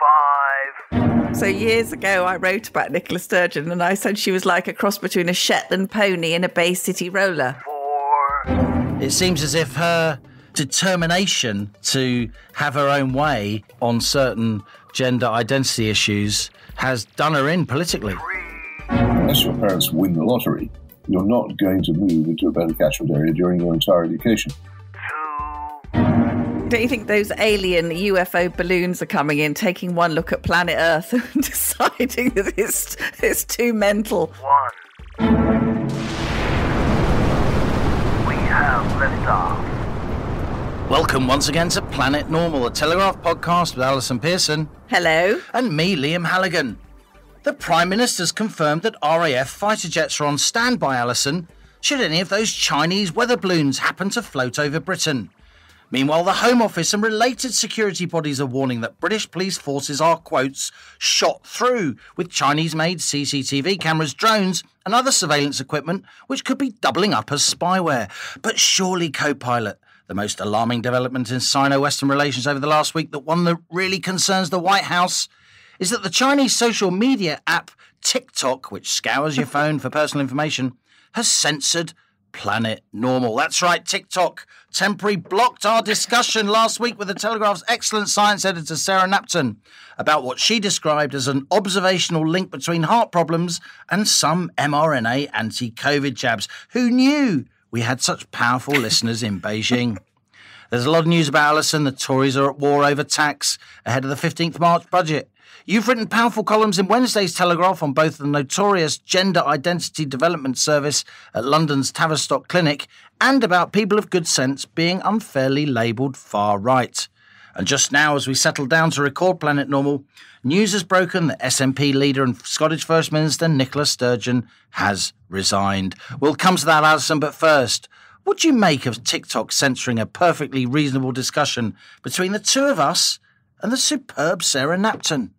five. So years ago, I wrote about Nicola Sturgeon, and I said she was like a cross between a Shetland pony and a Bay City roller. Four. It seems as if her determination to have her own way on certain gender identity issues has done her in politically. Unless your parents win the lottery, you're not going to move into a better catchment area during your entire education. Two. Don't you think those alien UFO balloons are coming in, taking one look at planet Earth and deciding that it's, it's too mental? One. We have liftoff. Welcome once again to Planet Normal, a Telegraph podcast with Allison Pearson Hello? and me, Liam Halligan. The Prime Minister's confirmed that RAF fighter jets are on standby, Allison, should any of those Chinese weather balloons happen to float over Britain. Meanwhile, the Home Office and related security bodies are warning that British police forces are, quotes, shot through with Chinese made CCTV cameras, drones, and other surveillance equipment which could be doubling up as spyware. But surely, co pilot, the most alarming development in Sino Western relations over the last week, that one that really concerns the White House, is that the Chinese social media app TikTok, which scours your phone for personal information, has censored Planet Normal. That's right, TikTok temporarily blocked our discussion last week with the Telegraph's excellent science editor, Sarah Knapton, about what she described as an observational link between heart problems and some mRNA anti COVID jabs. Who knew we had such powerful listeners in Beijing? There's a lot of news about Allison. The Tories are at war over tax ahead of the 15th March budget. You've written powerful columns in Wednesday's Telegraph on both the notorious Gender Identity Development Service at London's Tavistock Clinic and about people of good sense being unfairly labelled far right. And just now, as we settle down to record Planet Normal, news has broken that SNP leader and Scottish First Minister Nicola Sturgeon has resigned. We'll come to that, Allison, but first, what do you make of TikTok censoring a perfectly reasonable discussion between the two of us and the superb Sarah Knapton?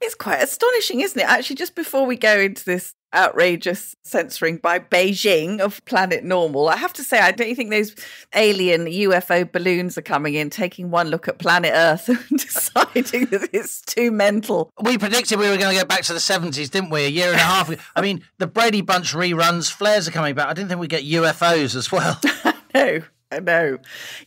It's quite astonishing, isn't it? Actually, just before we go into this outrageous censoring by Beijing of Planet Normal, I have to say, I don't think those alien UFO balloons are coming in, taking one look at planet Earth and deciding that it's too mental. We predicted we were going to go back to the 70s, didn't we? A year and a half ago. I mean, the Brady Bunch reruns, flares are coming back. I didn't think we'd get UFOs as well. No, I know.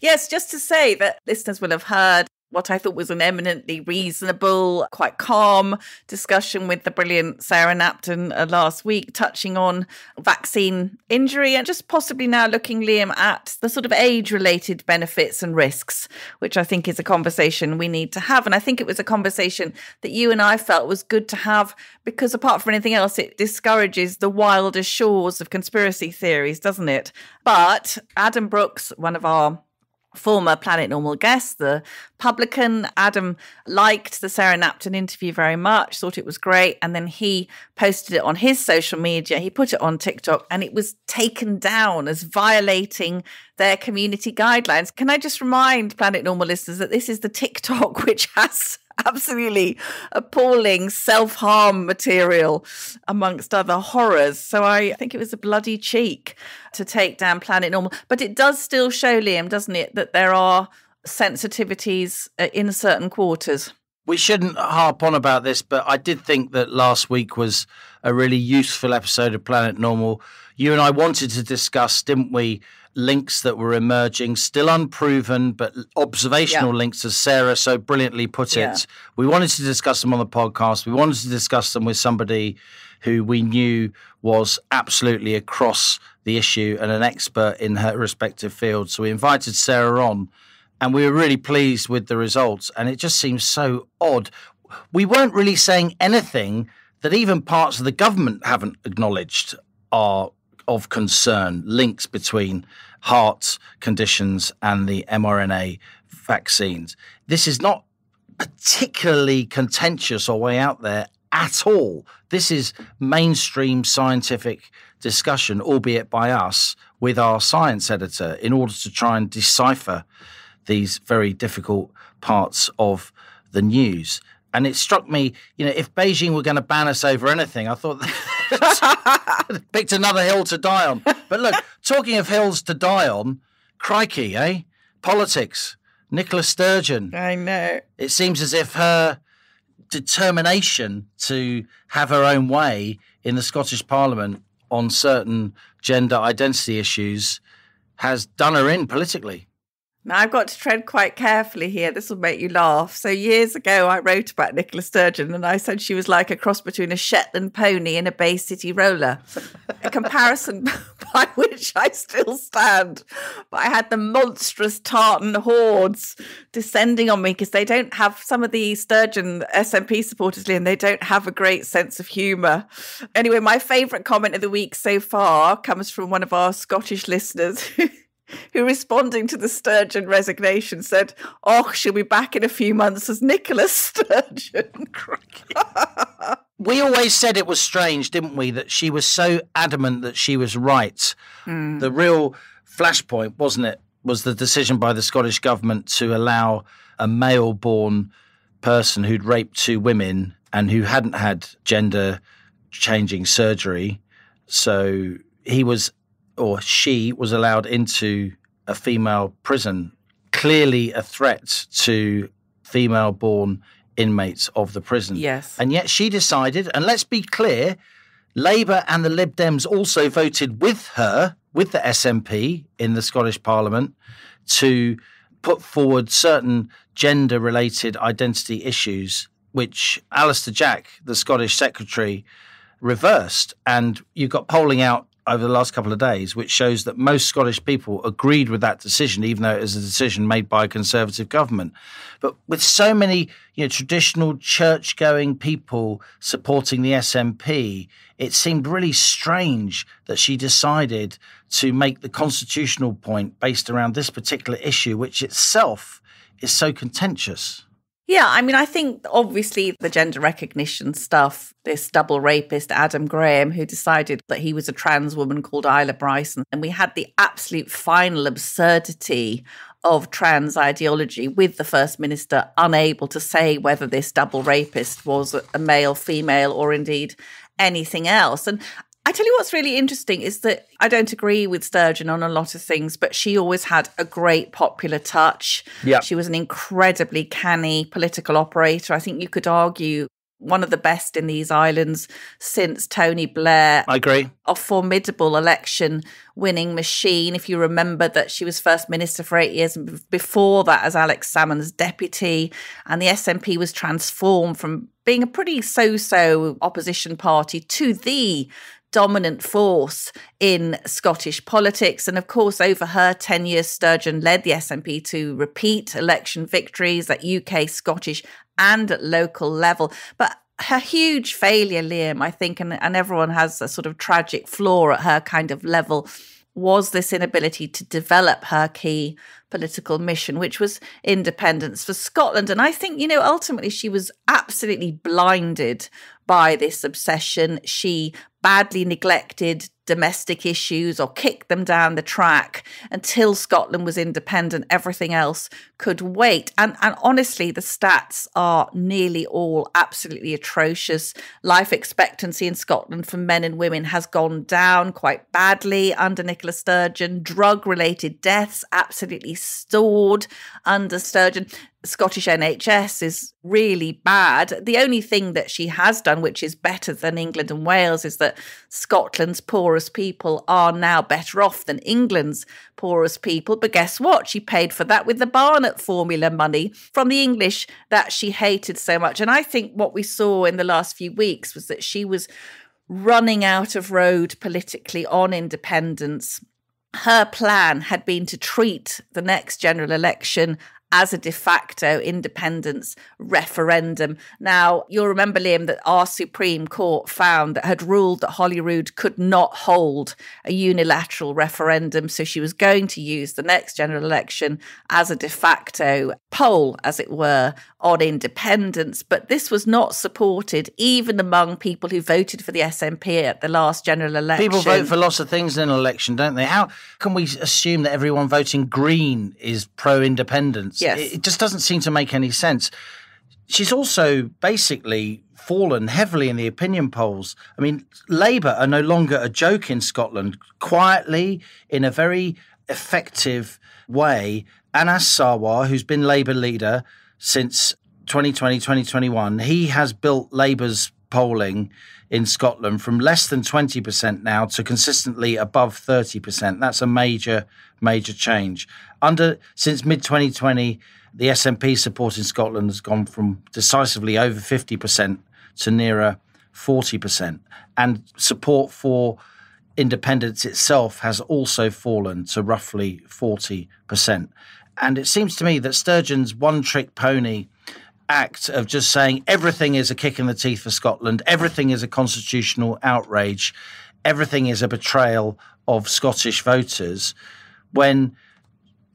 Yes, just to say that listeners will have heard what I thought was an eminently reasonable, quite calm discussion with the brilliant Sarah Knapton uh, last week, touching on vaccine injury and just possibly now looking, Liam, at the sort of age related benefits and risks, which I think is a conversation we need to have. And I think it was a conversation that you and I felt was good to have because, apart from anything else, it discourages the wildest shores of conspiracy theories, doesn't it? But Adam Brooks, one of our former Planet Normal guest, the publican. Adam liked the Sarah Knapton interview very much, thought it was great. And then he posted it on his social media. He put it on TikTok and it was taken down as violating their community guidelines. Can I just remind Planet Normal listeners that this is the TikTok which has absolutely appalling self harm material amongst other horrors. So I think it was a bloody cheek to take down Planet Normal. But it does still show, Liam, doesn't it, that there are sensitivities uh, in certain quarters. We shouldn't harp on about this, but I did think that last week was a really useful episode of Planet Normal. You and I wanted to discuss, didn't we, links that were emerging, still unproven, but observational Yeah. links, as Sarah so brilliantly put Yeah. it. We wanted to discuss them on the podcast. We wanted to discuss them with somebody who we knew was absolutely across the issue and an expert in her respective field. So we invited Sarah on and we were really pleased with the results. And it just seems so odd. We weren't really saying anything that even parts of the government haven't acknowledged are of concern links between heart conditions and the mRNA vaccines. This is not particularly contentious or way out there at all. This is mainstream scientific discussion, albeit by us with our science editor, in order to try and decipher these very difficult parts of the news. And it struck me, you know, if Beijing were going to ban us over anything, I thought picked another hill to die on. But look, talking of hills to die on, crikey, eh? Politics. Nicola Sturgeon. I know. It seems as if her determination to have her own way in the Scottish Parliament on certain gender identity issues has done her in politically. Now, I've got to tread quite carefully here. This will make you laugh. So, years ago, I wrote about Nicola Sturgeon and I said she was like a cross between a Shetland pony and a Bay City roller, a comparison by which I still stand. But I had the monstrous tartan hordes descending on me because they don't have some of the Sturgeon SNP supporters, and they don't have a great sense of humour. Anyway, my favourite comment of the week so far comes from one of our Scottish listeners. who responding to the Sturgeon resignation said, Oh, she'll be back in a few months as Nicola Sturgeon. we always said it was strange, didn't we, that she was so adamant that she was right. Mm. The real flashpoint, wasn't it, was the decision by the Scottish government to allow a male born person who'd raped two women and who hadn't had gender changing surgery. So he was or she was allowed into a female prison, clearly a threat to female born inmates of the prison. Yes. And yet she decided, and let's be clear, Labour and the Lib Dems also voted with her, with the SNP in the Scottish Parliament, to put forward certain gender related identity issues, which Alister Jack, the Scottish Secretary, reversed. And you've got polling out over the last couple of days, which shows that most Scottish people agreed with that decision, even though it was a decision made by a Conservative government. But with so many you know, traditional church going people supporting the SNP, it seemed really strange that she decided to make the constitutional point based around this particular issue, which itself is so contentious. Yeah, I mean, I think obviously the gender recognition stuff, this double rapist, Adam Graham, who decided that he was a trans woman called Isla Bryson, and we had the absolute final absurdity of trans ideology with the First Minister unable to say whether this double rapist was a male, female, or indeed anything else. And I tell you what's really interesting is that I don't agree with Sturgeon on a lot of things, but she always had a great popular touch. Yeah. She was an incredibly canny political operator. I think you could argue one of the best in these islands since Tony Blair. I agree. A formidable election winning machine. If you remember that she was first minister for eight years and before that as Alex Salmond's deputy, and the SNP was transformed from being a pretty so so opposition party to the dominant force in Scottish politics. And of course, over her tenure, Sturgeon led the SNP to repeat election victories at UK, Scottish, and at local level. But her huge failure, Liam, I think, and, and everyone has a sort of tragic flaw at her kind of level, was this inability to develop her key political mission, which was independence for Scotland. And I think, you know, ultimately she was absolutely blinded by this obsession. She badly neglected domestic issues or kicked them down the track until Scotland was independent. Everything else could wait. And, and honestly, the stats are nearly all absolutely atrocious. Life expectancy in Scotland for men and women has gone down quite badly under Nicola Sturgeon. Drug related deaths absolutely soared under Sturgeon. Scottish NHS is really bad. The only thing that she has done, which is better than England and Wales, is that Scotland's poorest people are now better off than England's poorest people. But guess what? She paid for that with the Barnett formula money from the English that she hated so much. And I think what we saw in the last few weeks was that she was running out of road politically on independence her plan had been to treat the next general election as a de facto independence referendum. Now, you'll remember, Liam, that our Supreme Court found that had ruled that Holyrood could not hold a unilateral referendum. So she was going to use the next general election as a de facto poll, as it were, on independence. But this was not supported even among people who voted for the SNP at the last general election. People vote for lots of things in an election, don't they? How can we assume that everyone voting Green is pro independence? Yes. It just doesn't seem to make any sense. She's also basically fallen heavily in the opinion polls. I mean, Labour are no longer a joke in Scotland. Quietly, in a very effective way, Anas Sarwar, who's been Labour leader since 2020, 2021, he has built Labour's polling in Scotland from less than 20% now to consistently above 30%. That's a major, major change. Under since mid 2020, the SNP support in Scotland has gone from decisively over 50% to nearer 40%. And support for independence itself has also fallen to roughly 40%. And it seems to me that Sturgeon's one trick pony act of just saying everything is a kick in the teeth for Scotland, everything is a constitutional outrage, everything is a betrayal of Scottish voters, when,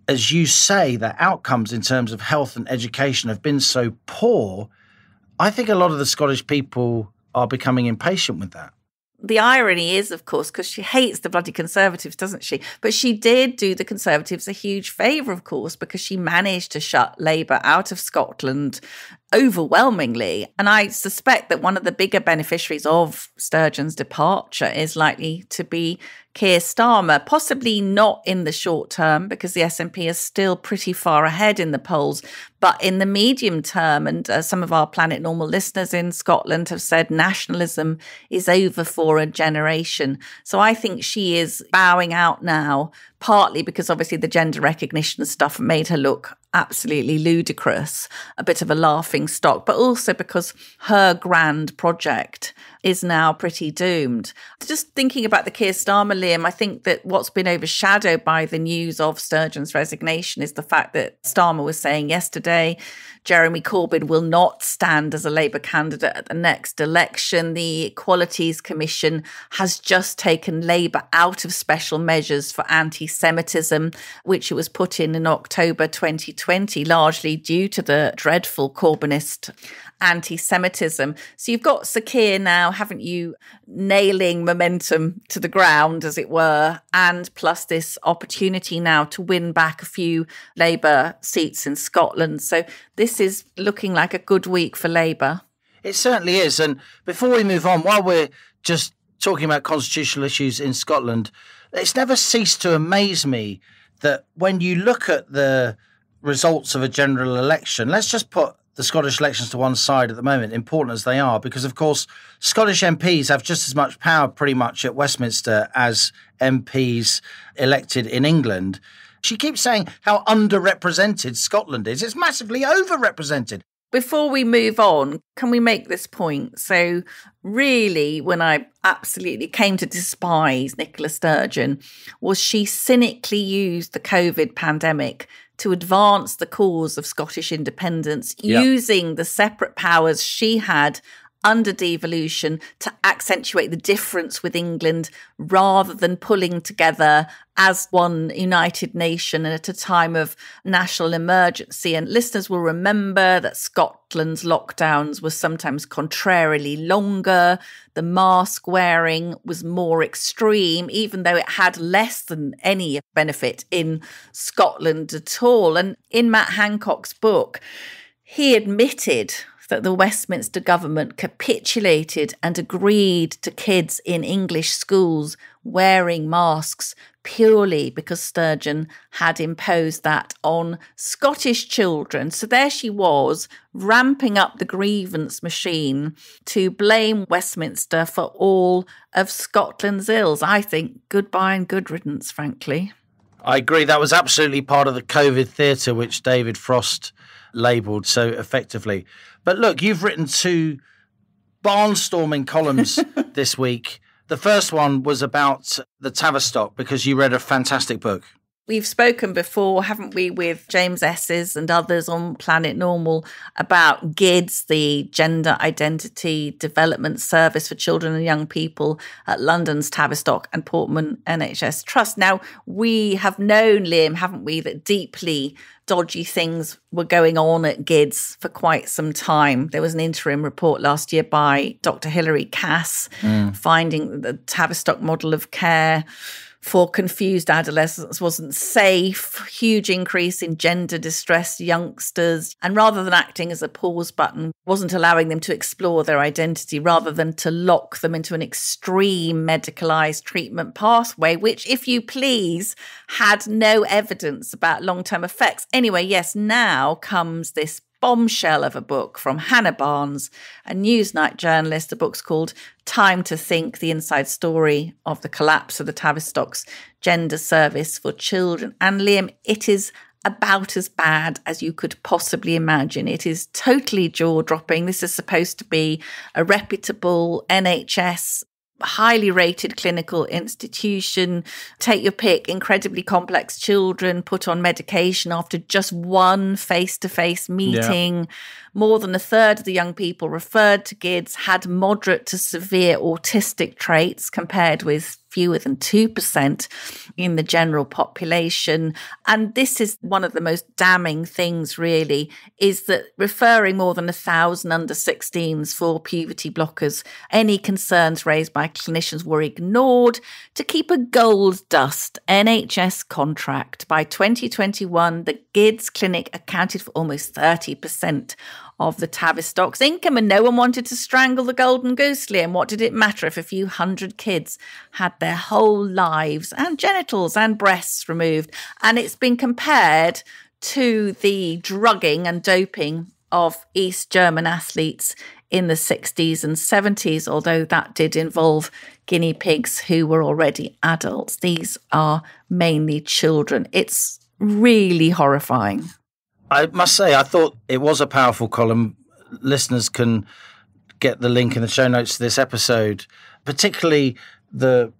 as you say, the outcomes in terms of health and education have been so poor, I think a lot of the Scottish people are becoming impatient with that the irony is, of course, because she hates the bloody Conservatives, doesn't she? But she did do the Conservatives a huge favour, of course, because she managed to shut Labour out of Scotland overwhelmingly. And I suspect that one of the bigger beneficiaries of Sturgeon's departure is likely to be Keir Starmer, possibly not in the short term because the SNP is still pretty far ahead in the polls, but in the medium term. And uh, some of our Planet Normal listeners in Scotland have said nationalism is over for a generation. So I think she is bowing out now, partly because obviously the gender recognition stuff made her look absolutely ludicrous, a bit of a laughing stock, but also because her grand project is now pretty doomed. Just thinking about the Keir Starmer, Liam, I think that what's been overshadowed by the news of Sturgeon's resignation is the fact that Starmer was saying yesterday Jeremy Corbyn will not stand as a Labour candidate at the next election. The Equalities Commission has just taken Labour out of special measures for anti Semitism, which it was put in in October 2020, largely due to the dreadful Corbynist anti Semitism. So you've got Sir Keir now, haven't you, nailing momentum to the ground, as it were, and plus this opportunity now to win back a few Labour seats in Scotland. So this is looking like a good week for Labour. It certainly is. And before we move on, while we're just talking about constitutional issues in Scotland, it's never ceased to amaze me that when you look at the results of a general election, let's just put the Scottish elections to one side at the moment, important as they are, because of course Scottish MPs have just as much power pretty much at Westminster as MPs elected in England. She keeps saying how underrepresented Scotland is. It's massively overrepresented. Before we move on, can we make this point? So, really, when I absolutely came to despise Nicola Sturgeon, was she cynically used the COVID pandemic to advance the cause of Scottish independence yep. using the separate powers she had under devolution to accentuate the difference with England rather than pulling together as one united nation at a time of national emergency. And listeners will remember that Scotland's lockdowns were sometimes contrarily longer. The mask wearing was more extreme, even though it had less than any benefit in Scotland at all. And in Matt Hancock's book, he admitted that the Westminster government capitulated and agreed to kids in English schools wearing masks purely because Sturgeon had imposed that on Scottish children. So there she was, ramping up the grievance machine to blame Westminster for all of Scotland's ills. I think goodbye and good riddance, frankly. I agree. That was absolutely part of the COVID theatre, which David Frost labelled so effectively. But look, you've written two barnstorming columns this week. The first one was about the Tavistock because you read a fantastic book. We've spoken before, haven't we, with James Esses and others on Planet Normal about GIDS, the Gender Identity Development Service for Children and Young People at London's Tavistock and Portman NHS Trust. Now, we have known, Liam, haven't we, that deeply dodgy things were going on at GIDS for quite some time. There was an interim report last year by Dr. Hilary Cass mm. finding the Tavistock model of care for confused adolescents wasn't safe, huge increase in gender distressed youngsters. And rather than acting as a pause button, wasn't allowing them to explore their identity, rather than to lock them into an extreme medicalized treatment pathway, which, if you please, had no evidence about long term effects. Anyway, yes, now comes this bombshell of a book from Hannah Barnes, a Newsnight journalist. The book's called Time to Think The Inside Story of the Collapse of the Tavistock's Gender Service for Children. And Liam, it is about as bad as you could possibly imagine. It is totally jaw dropping. This is supposed to be a reputable NHS highly rated clinical institution, take your pick, incredibly complex children put on medication after just one face to face meeting. Yeah. More than a third of the young people referred to GIDS had moderate to severe autistic traits compared with fewer than 2% in the general population. And this is one of the most damning things, really, is that referring more than a thousand under 16s for puberty blockers, any concerns raised by clinicians were ignored to keep a gold dust NHS contract. By 2021, the GIDS clinic accounted for almost 30% of the Tavistock's income, and no one wanted to strangle the golden goose, And What did it matter if a few hundred kids had their whole lives and genitals and breasts removed? And it's been compared to the drugging and doping of East German athletes in the 60s and 70s, although that did involve guinea pigs who were already adults. These are mainly children. It's really horrifying. I must say, I thought it was a powerful column. Listeners can get the link in the show notes to this episode, particularly the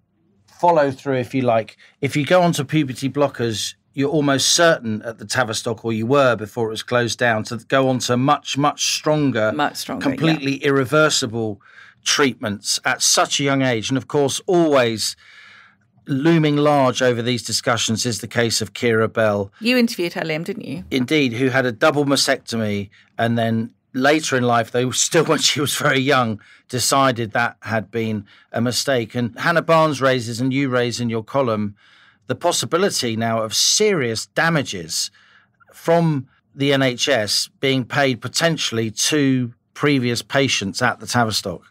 follow through, if you like. If you go onto puberty blockers, you're almost certain at the Tavistock, or you were before it was closed down, to go on to much, much stronger, much stronger completely yeah. irreversible treatments at such a young age. And of course, always looming large over these discussions is the case of Keira Bell. You interviewed her, Liam, didn't you? Indeed, who had a double mastectomy and then later in life, though still when she was very young, decided that had been a mistake. And Hannah Barnes raises, and you raise in your column, the possibility now of serious damages from the NHS being paid potentially to previous patients at the Tavistock.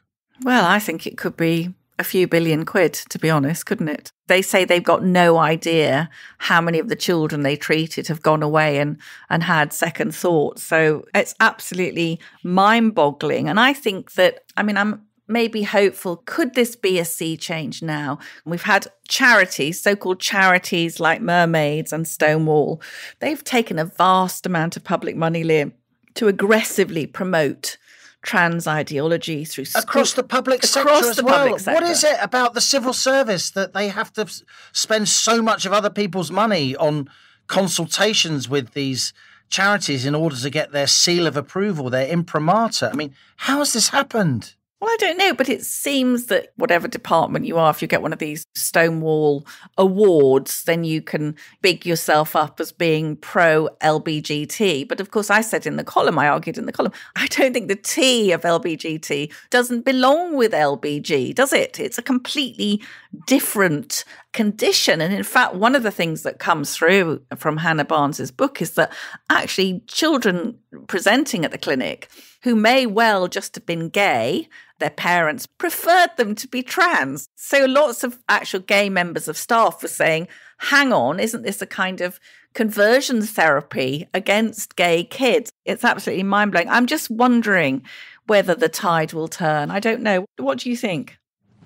Well, I think it could be a few billion quid, to be honest, couldn't it? They say they've got no idea how many of the children they treated have gone away and, and had second thoughts. So it's absolutely mind boggling. And I think that, I mean, I'm maybe hopeful. Could this be a sea change now? We've had charities, so called charities like Mermaids and Stonewall. They've taken a vast amount of public money, Liam, to aggressively promote trans ideology through across the public sector across as well. public sector. What is it about the civil service that they have to spend so much of other people's money on consultations with these charities in order to get their seal of approval, their imprimatur? I mean, how has this happened? Well, I don't know, but it seems that whatever department you are, if you get one of these Stonewall awards, then you can big yourself up as being pro LBGT. But of course, I said in the column, I argued in the column, I don't think the T of LBGT doesn't belong with LBG, does it? It's a completely different condition. And in fact, one of the things that comes through from Hannah Barnes's book is that actually children presenting at the clinic who may well just have been gay their parents preferred them to be trans. So lots of actual gay members of staff were saying, hang on, isn't this a kind of conversion therapy against gay kids? It's absolutely mind blowing. I'm just wondering whether the tide will turn. I don't know. What do you think?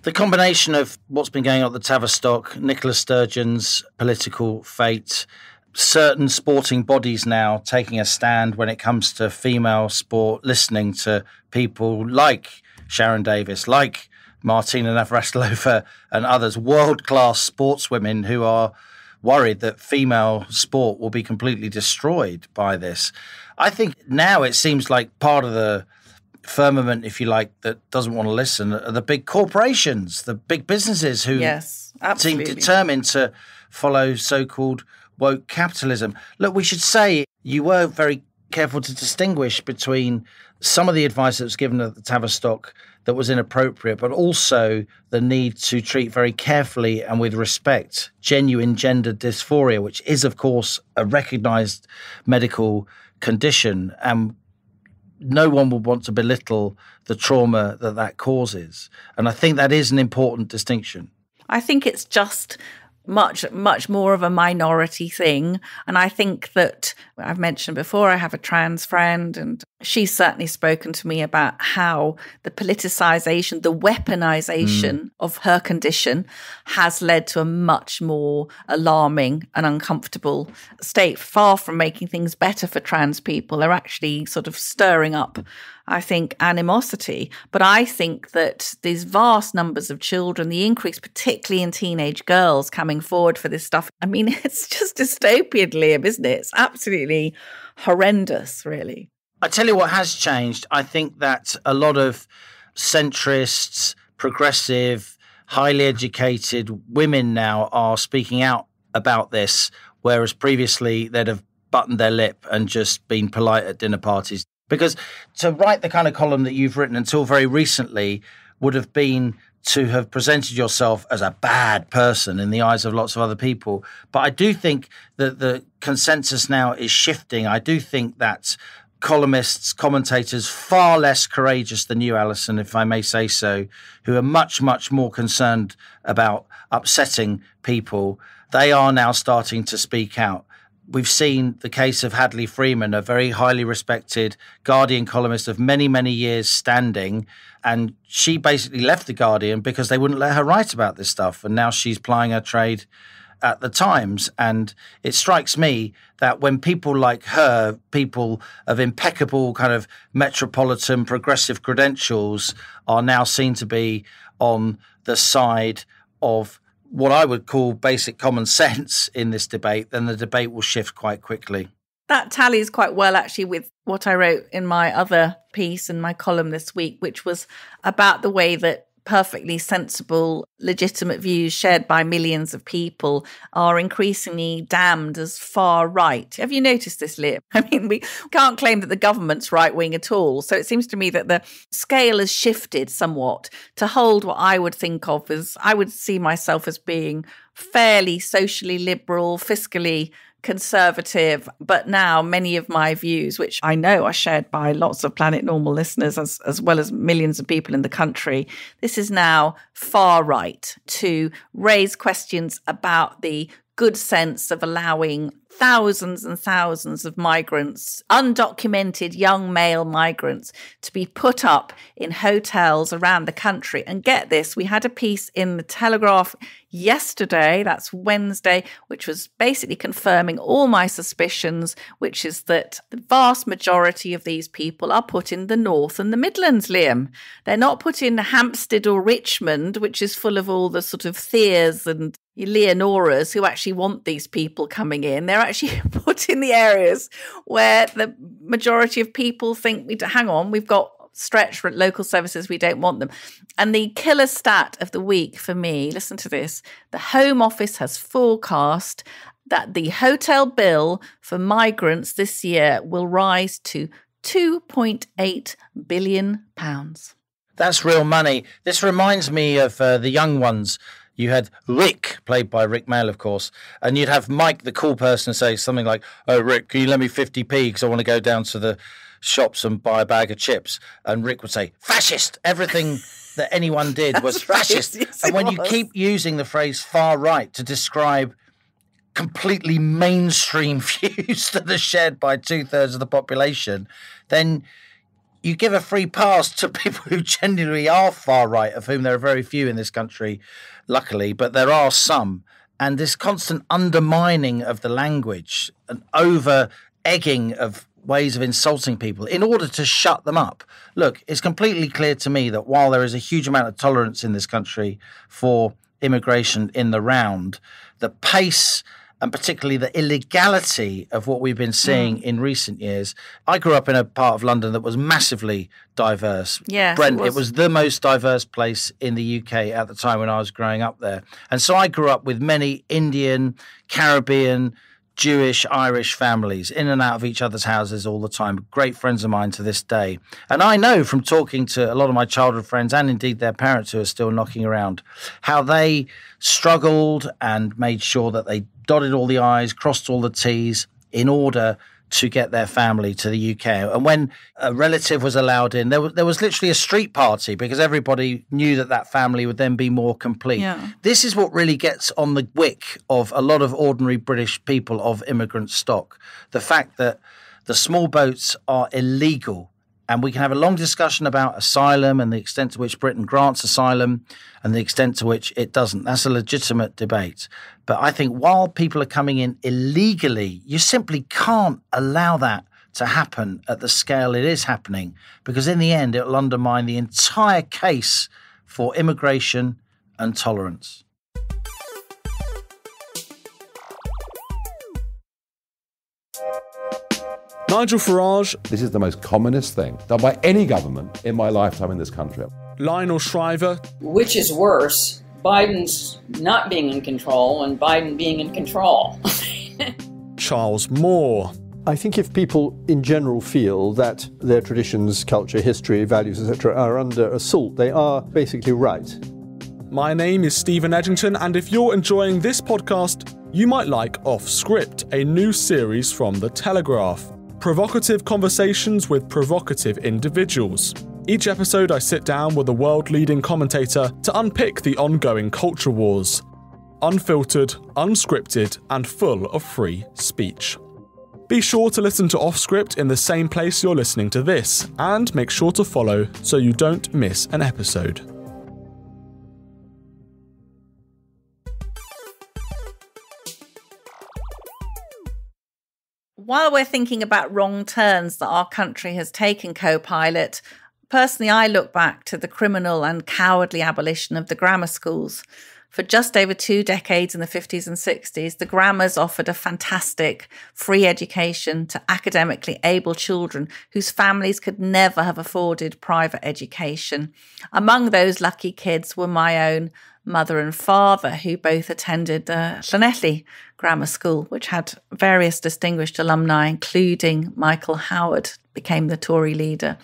The combination of what's been going on at the Tavistock, Nicola Sturgeon's political fate, certain sporting bodies now taking a stand when it comes to female sport, listening to people like Sharon Davies, like Martina Navratilova and others, world class sportswomen who are worried that female sport will be completely destroyed by this. I think now it seems like part of the firmament, if you like, that doesn't want to listen are the big corporations, the big businesses who yes, seem determined to follow so called woke capitalism. Look, we should say you were very careful to distinguish between some of the advice that was given at the Tavistock that was inappropriate, but also the need to treat very carefully and with respect genuine gender dysphoria, which is, of course, a recognized medical condition. And no one would want to belittle the trauma that that causes. And I think that is an important distinction. I think it's just much, much more of a minority thing. And I think that I've mentioned before, I have a trans friend, and she's certainly spoken to me about how the politicization, the weaponization mm. of her condition has led to a much more alarming and uncomfortable state. Far from making things better for trans people, they're actually sort of stirring up I think, animosity. But I think that these vast numbers of children, the increase, particularly in teenage girls coming forward for this stuff, I mean, it's just dystopian, Liam, isn't it? It's absolutely horrendous, really. I tell you what has changed. I think that a lot of centrists, progressive, highly educated women now are speaking out about this, whereas previously they'd have buttoned their lip and just been polite at dinner parties. Because to write the kind of column that you've written until very recently would have been to have presented yourself as a bad person in the eyes of lots of other people. But I do think that the consensus now is shifting. I do think that columnists, commentators far less courageous than you, Allison, if I may say so, who are much, much more concerned about upsetting people, they are now starting to speak out we've seen the case of Hadley Freeman, a very highly respected Guardian columnist of many, many years standing. And she basically left the Guardian because they wouldn't let her write about this stuff. And now she's plying her trade at the Times. And it strikes me that when people like her, people of impeccable kind of metropolitan progressive credentials, are now seen to be on the side of what I would call basic common sense in this debate, then the debate will shift quite quickly. That tallies quite well, actually, with what I wrote in my other piece in my column this week, which was about the way that perfectly sensible, legitimate views shared by millions of people are increasingly damned as far right. Have you noticed this, Liam? I mean, we can't claim that the government's right wing at all. So it seems to me that the scale has shifted somewhat to hold what I would think of as I would see myself as being fairly socially liberal, fiscally conservative, but now many of my views, which I know are shared by lots of Planet Normal listeners, as, as well as millions of people in the country, this is now far right to raise questions about the good sense of allowing thousands and thousands of migrants, undocumented young male migrants, to be put up in hotels around the country. And get this, we had a piece in the Telegraph yesterday, that's Wednesday, which was basically confirming all my suspicions, which is that the vast majority of these people are put in the North and the Midlands, Liam. They're not put in Hampstead or Richmond, which is full of all the sort of Theas and Leonoras who actually want these people coming in. They're actually put in the areas where the majority of people think hang on, we've got stretch local services, we don't want them. And the killer stat of the week for me, listen to this the Home Office has forecast that the hotel bill for migrants this year will rise to 2.8 billion pounds. That's real money. This reminds me of uh, the young ones you had Rick, played by Rick Mayall, of course, and you'd have Mike, the cool person, say something like, "Oh, Rick, can you lend me fifty p because I want to go down to the shops and buy a bag of chips?" And Rick would say, "Fascist!" Everything that anyone did was right. fascist. Yes, and when was. you keep using the phrase "far right" to describe completely mainstream views that are shared by two thirds of the population, then you give a free pass to people who genuinely are far right, of whom there are very few in this country, luckily, but there are some. And this constant undermining of the language, and over egging of ways of insulting people in order to shut them up. Look, it's completely clear to me that while there is a huge amount of tolerance in this country for immigration in the round, the pace and particularly the illegality of what we've been seeing mm. in recent years. I grew up in a part of London that was massively diverse. Yeah, Brent, it was. it was the most diverse place in the UK at the time when I was growing up there. And so I grew up with many Indian, Caribbean, Jewish, Irish families in and out of each other's houses all the time. Great friends of mine to this day. And I know from talking to a lot of my childhood friends and indeed their parents who are still knocking around how they struggled and made sure that they dotted all the I's, crossed all the T's in order to get their family to the UK. And when a relative was allowed in, there was, there was literally a street party because everybody knew that that family would then be more complete. Yeah. This is what really gets on the wick of a lot of ordinary British people of immigrant stock. The fact that the small boats are illegal. And we can have a long discussion about asylum and the extent to which Britain grants asylum and the extent to which it doesn't. That's a legitimate debate. But I think while people are coming in illegally, you simply can't allow that to happen at the scale it is happening, because in the end, it will undermine the entire case for immigration and tolerance. Nigel Farage, This is the most commonest thing done by any government in my lifetime in this country. Lionel Shriver, Which is worse, Biden's not being in control and Biden being in control? Charles Moore, I think if people in general feel that their traditions, culture, history, values, etc., are under assault, they are basically right. My name is Stephen Edginton, and if you're enjoying this podcast, you might like Off Script, a new series from The Telegraph. Provocative conversations with provocative individuals. Each episode, I sit down with a world leading commentator to unpick the ongoing culture wars. Unfiltered, unscripted, and full of free speech. Be sure to listen to Offscript in the same place you're listening to this, and make sure to follow so you don't miss an episode. While we're thinking about wrong turns that our country has taken, co pilot, personally, I look back to the criminal and cowardly abolition of the grammar schools. For just over two decades in the 50s and 60s, the grammars offered a fantastic free education to academically able children whose families could never have afforded private education. Among those lucky kids were my own mother and father, who both attended the Llanelli Grammar School, which had various distinguished alumni, including Michael Howard, became the Tory leader.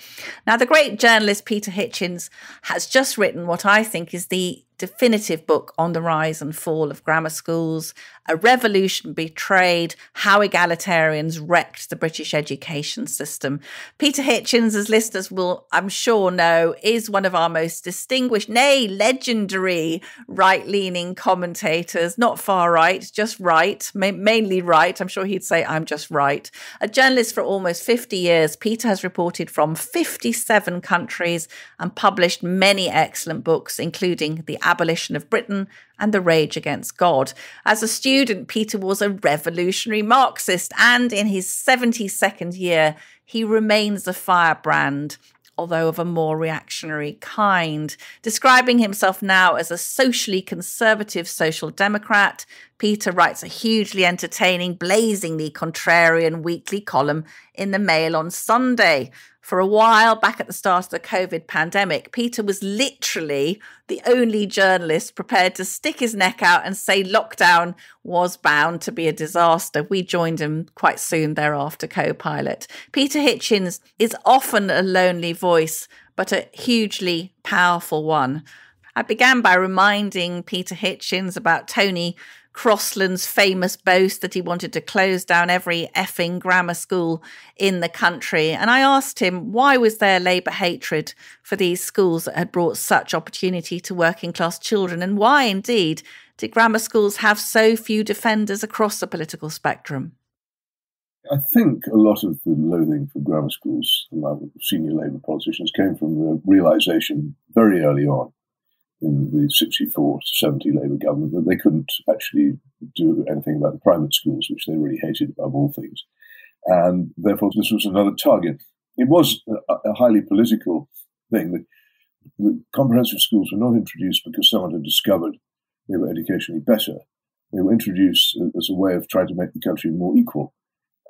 Now, the great journalist Peter Hitchens has just written what I think is the definitive book on the rise and fall of grammar schools, a revolution betrayed, how egalitarians wrecked the British education system. Peter Hitchens, as listeners will, I'm sure, know, is one of our most distinguished, nay, legendary right leaning commentators, not far right, just right, ma- mainly right. I'm sure he'd say, I'm just right. A journalist for almost 50 years, Peter has reported from 57 countries and published many excellent books, including The Abolition of Britain and The Rage Against God. As a student, Peter was a revolutionary Marxist, and in his 72nd year, he remains a firebrand although of a more reactionary kind. Describing himself now as a socially conservative social democrat, Peter writes a hugely entertaining, blazingly contrarian weekly column in the Mail on Sunday. For a while, back at the start of the COVID pandemic, Peter was literally the only journalist prepared to stick his neck out and say lockdown was bound to be a disaster. We joined him quite soon thereafter, co pilot. Peter Hitchens is often a lonely voice, but a hugely powerful one. I began by reminding Peter Hitchens about Tony Crosland's famous boast that he wanted to close down every effing grammar school in the country. And I asked him, why was there Labour hatred for these schools that had brought such opportunity to working class children? And why, indeed, did grammar schools have so few defenders across the political spectrum? I think a lot of the loathing for grammar schools among senior Labour politicians came from the realization very early on in the 64 to 70 Labour government that they couldn't actually do anything about the private schools, which they really hated above all things. And therefore, this was another target. It was a, a highly political thing. The, the comprehensive schools were not introduced because someone had discovered they were educationally better. They were introduced as a way of trying to make the country more equal.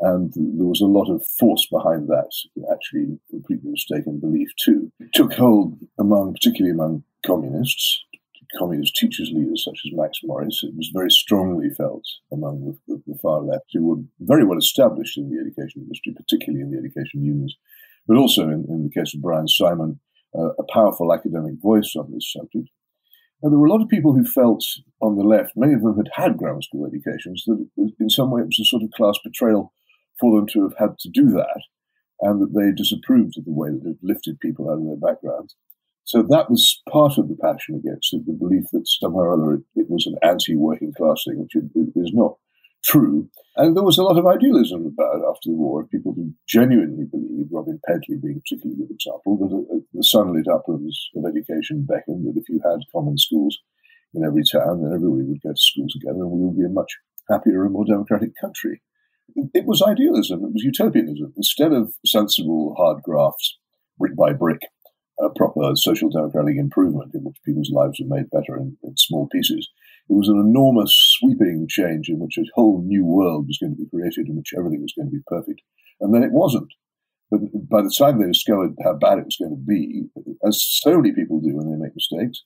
And there was a lot of force behind that, actually, completely mistaken belief too. It took hold among, particularly among communists, communist teachers leaders such as Max Morris. It was very strongly felt among the, the, the far left, who were very well established in the education industry, particularly in the education unions, but also in, in the case of Brian Simon, uh, a powerful academic voice on this subject. And there were a lot of people who felt on the left, many of them had had grammar school educations, that in some way it was a sort of class betrayal for them to have had to do that, and that they disapproved of the way that it lifted people out of their backgrounds. So that was part of the passion against it, the belief that somehow or other it, it was an anti-working class thing, which is not true. And there was a lot of idealism about it after the war. People who genuinely believed, Robin Pedley being a particularly good example, that uh, the sunlit uplands of education beckoned, that if you had common schools in every town, then everybody would go to school together and we would be a much happier and more democratic country. It was idealism, it was utopianism. Instead of sensible hard grafts, brick by brick, a proper social democratic improvement in which people's lives were made better in, in, small pieces. It was an enormous sweeping change in which a whole new world was going to be created in which everything was going to be perfect. And then it wasn't. But by the time they discovered how bad it was going to be, as so many people do when they make mistakes,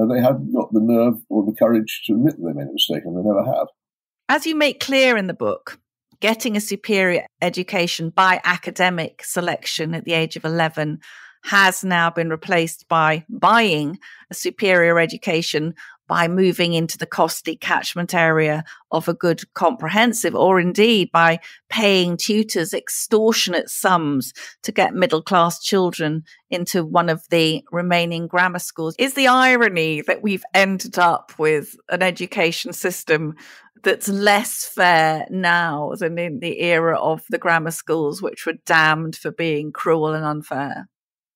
uh, they hadn't got the nerve or the courage to admit that they made a mistake, and they never have. As you make clear in the book, getting a superior education by academic selection at the age of 11 has now been replaced by buying a superior education by moving into the costly catchment area of a good comprehensive, or indeed by paying tutors extortionate sums to get middle class children into one of the remaining grammar schools. Is the irony that we've ended up with an education system that's less fair now than in the era of the grammar schools, which were damned for being cruel and unfair?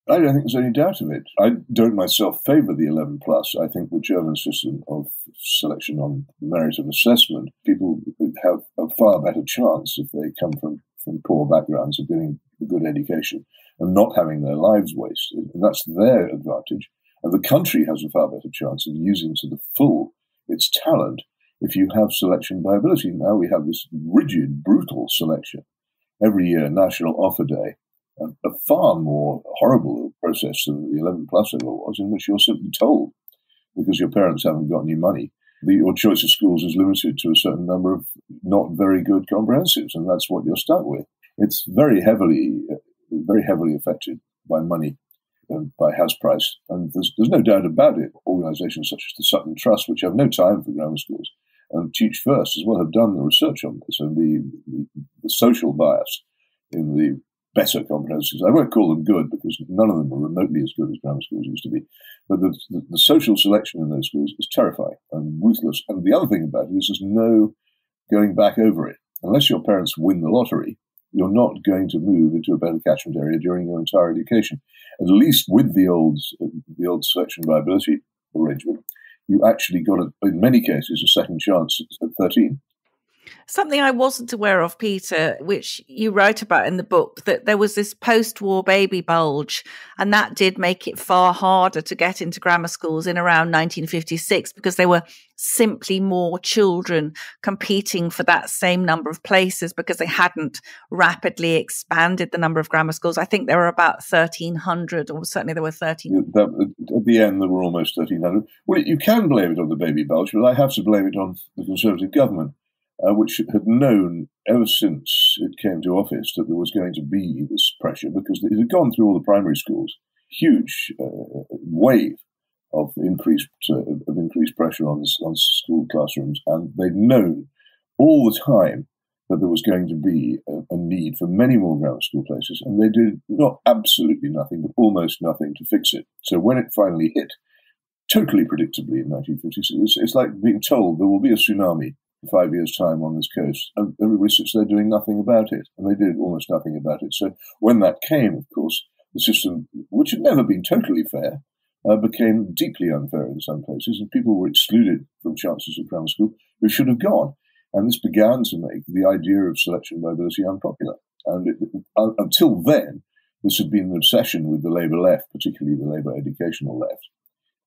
I don't think there's any doubt of it. I don't myself favour the 11 plus. I think the German system of selection on merit and assessment, people have a far better chance if they come from, from poor backgrounds of getting a good education and not having their lives wasted. And that's their advantage. And the country has a far better chance of using to the full its talent if you have selection by ability. Now we have this rigid, brutal selection. Every year, National Offer Day a, far more horrible process than the 11 plus ever was, in which you're simply told, because your parents haven't got any money, that your choice of schools is limited to a certain number of not very good comprehensives, and that's what you're stuck with. It's very heavily, very heavily affected by money and by house price, and there's, there's no doubt about it. Organisations such as the Sutton Trust, which have no time for grammar schools, and Teach First as well have done the research on this, and the, the, the social bias in the better comprehensives. I won't call them good because none of them are remotely as good as grammar schools used to be. But the, the, the, social selection in those schools is terrifying and ruthless. And the other thing about it is there's no going back over it. Unless your parents win the lottery, you're not going to move into a better catchment area during your entire education. At least with the old, the old selection by ability arrangement, you actually got, a, in many cases, a second chance at 13. Something I wasn't aware of, Peter, which you wrote about in the book, that there was this post war baby bulge, and that did make it far harder to get into grammar schools in around 1956 because there were simply more children competing for that same number of places because they hadn't rapidly expanded the number of grammar schools. I think there were about 1,300, or certainly there were 13. At the end, there were almost 1,300. Well, you can blame it on the baby bulge, but I have to blame it on the Conservative government uh, which had known ever since it came to office that there was going to be this pressure because it had gone through all the primary schools, huge uh, wave of increased uh, of increased pressure on on school classrooms, and they'd known all the time that there was going to be a, a, need for many more grammar school places, and they did not absolutely nothing, but almost nothing to fix it. So when it finally hit, totally predictably in 1956, it's, it's like being told there will be a tsunami five years' time on this coast, and everybody sits there doing nothing about it, and they did almost nothing about it. So when that came, of course, the system, which had never been totally fair, uh, became deeply unfair in some places, and people were excluded from chances at grammar school who should have gone. And this began to make the idea of selection mobility unpopular. And it, uh, until then, this had been an obsession with the Labour left, particularly the Labour educational left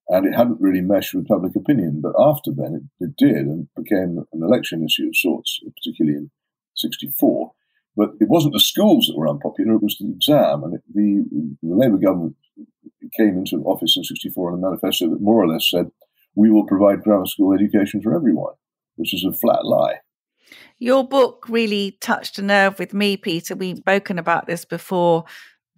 and it hadn't really meshed with public opinion. But after then, it, it did and became an election issue of sorts, particularly in '64. But it wasn't the schools that were unpopular; it was the exam. And it, the, the Labour government came into office in '64 on a manifesto that more or less said, "We will provide grammar school education for everyone," which is a flat lie. Your book really touched a nerve with me, Peter. We've spoken about this before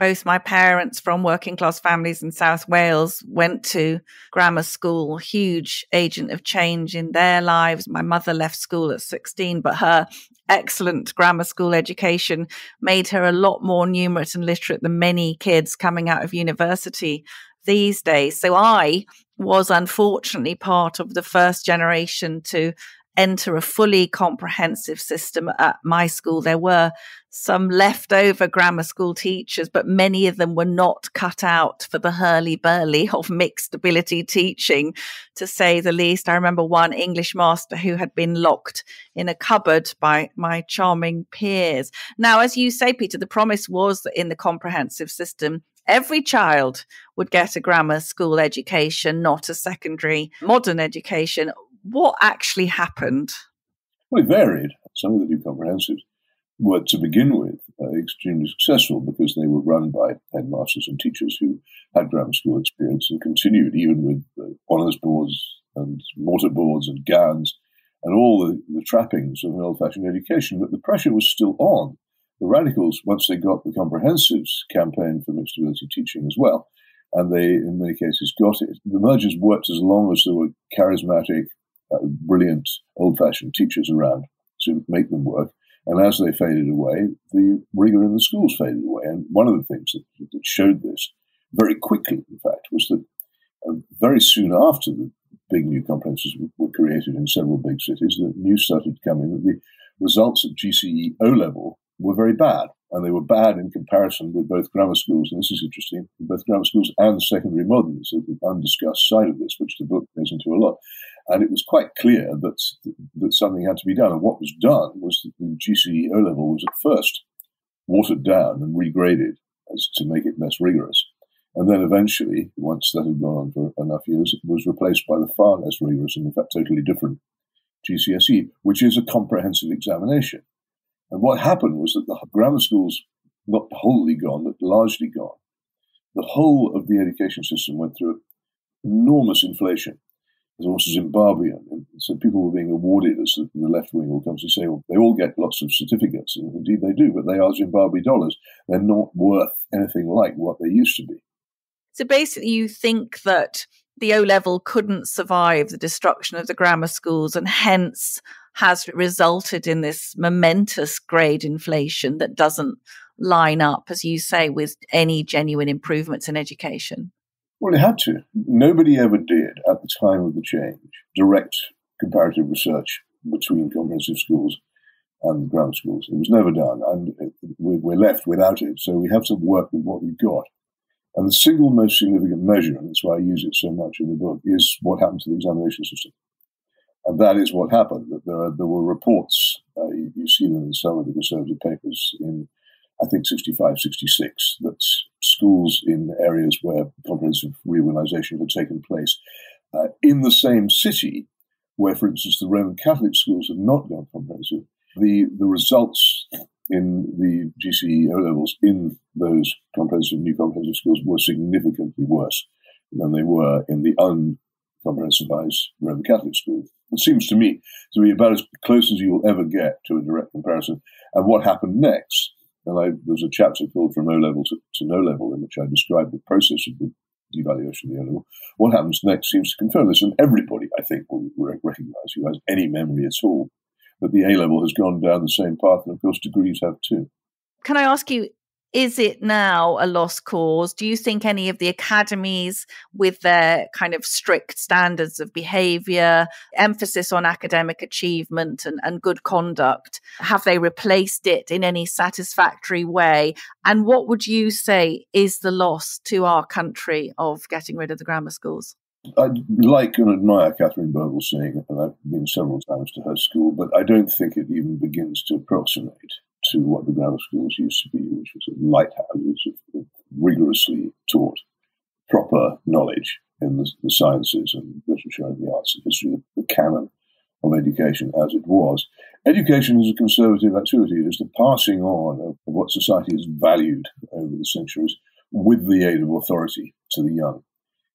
both my parents from working class families in South Wales went to grammar school, huge agent of change in their lives. My mother left school at 16, but her excellent grammar school education made her a lot more numerate and literate than many kids coming out of university these days. So I was unfortunately part of the first generation to enter a fully comprehensive system at my school. There were some leftover grammar school teachers, but many of them were not cut out for the hurly burly of mixed ability teaching, to say the least. I remember one English master who had been locked in a cupboard by my charming peers. Now, as you say, Peter, the promise was that in the comprehensive system, every child would get a grammar school education, not a secondary modern education what actually happened? Well, it varied. Some of the new comprehensives were, to begin with, uh, extremely successful because they were run by headmasters and teachers who had grammar school experience and continued even with uh, honours boards and mortar boards and gowns and all the, the trappings of an old fashioned education. But the pressure was still on. The radicals, once they got the comprehensives, campaigned for mixed ability teaching as well. And they, in many cases, got it. The mergers worked as long as there were charismatic, uh, brilliant old fashioned teachers around to make them work. And as they faded away, the rigor in the schools faded away. And one of the things that, that showed this very quickly, in fact, was that uh, very soon after the big new comprehensives were created in several big cities, the news started coming that the results at GCE O level were very bad. And they were bad in comparison with both grammar schools, and this is interesting, both grammar schools and secondary moderns, the undiscussed side of this, which the book goes into a lot. And it was quite clear that, that something had to be done. And what was done was that the GCE O level was at first watered down and regraded as to make it less rigorous. And then eventually, once that had gone on for enough years, it was replaced by the far less rigorous and, in fact, totally different GCSE, which is a comprehensive examination. And what happened was that the grammar schools, not wholly gone, but largely gone, the whole of the education system went through enormous inflation. There's also Zimbabwean. And so people were being awarded, as the, left wing will come to say, well, they all get lots of certificates. And indeed they do, but they are Zimbabwe dollars. They're not worth anything like what they used to be. So basically, you think that the O level couldn't survive the destruction of the grammar schools and hence has resulted in this momentous grade inflation that doesn't line up, as you say, with any genuine improvements in education? Well, it had to. Nobody ever did at the time of the change direct comparative research between comprehensive schools and grammar schools. It was never done, and we're left without it. So we have to work with what we've got. And the single most significant measure, and that's why I use it so much in the book, is what happened to the examination system. And that is what happened. That there, are, there were reports, uh, you, you, see them in some of the conservative papers in, I think, 65, 66, that schools in areas where comprehensive reorganization had taken place uh, in the same city, where, for instance, the Roman Catholic schools had not gone comprehensive, the, the results in the GCE O levels in those comprehensive, new comprehensive schools were significantly worse than they were in the uncomprehensivized Roman Catholic schools. It seems to me to be about as close as you will ever get to a direct comparison. And what happened next, and I, there's a chapter called From O Level to, to No Level in which I describe the process of the devaluation of the O level. What happens next seems to confirm this, and everybody, I think, will recognize who has any memory at all that the A level has gone down the same path, and of course, degrees have too. Can I ask you, is it now a lost cause? Do you think any of the academies, with their kind of strict standards of behavior, emphasis on academic achievement and, and good conduct, have they replaced it in any satisfactory way? And what would you say is the loss to our country of getting rid of the grammar schools? I like and admire Catherine Katharine Birbalsingh, and I've been several times to her school, but I don't think it even begins to approximate to what the grammar schools used to be, which was a lighthouses of rigorously taught proper knowledge in the, the sciences and literature and the arts and history, the, canon of education as it was. Education is a conservative activity. It is the passing on of, of what society has valued over the centuries with the aid of authority to the young.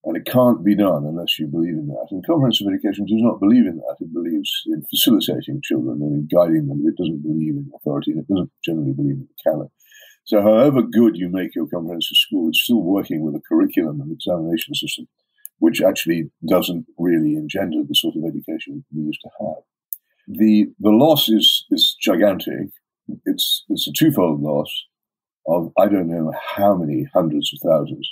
And it can't be done unless you believe in that. And comprehensive education does not believe in that. It believes in facilitating children and in guiding them. It doesn't believe in authority and it doesn't generally believe in the canon. So, however good you make your comprehensive school, it's still working with a curriculum and examination system which actually doesn't really engender the sort of education we used to have. The the loss is is gigantic. It's it's a twofold loss of I don't know how many hundreds of thousands